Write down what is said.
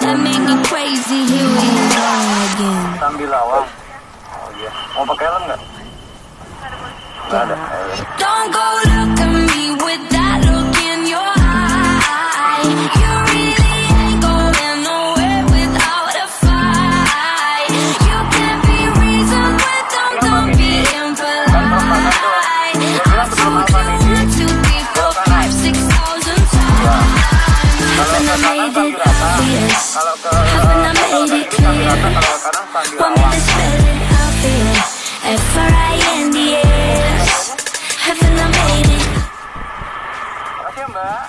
that make me crazy. Here we go again. Sambil lawang. Oh iya. Mau pakai helm nggak? Nggak ada. Don't go look out for you? F-R-I-N-D-S Haven't I made it? Makasih ya Mbak.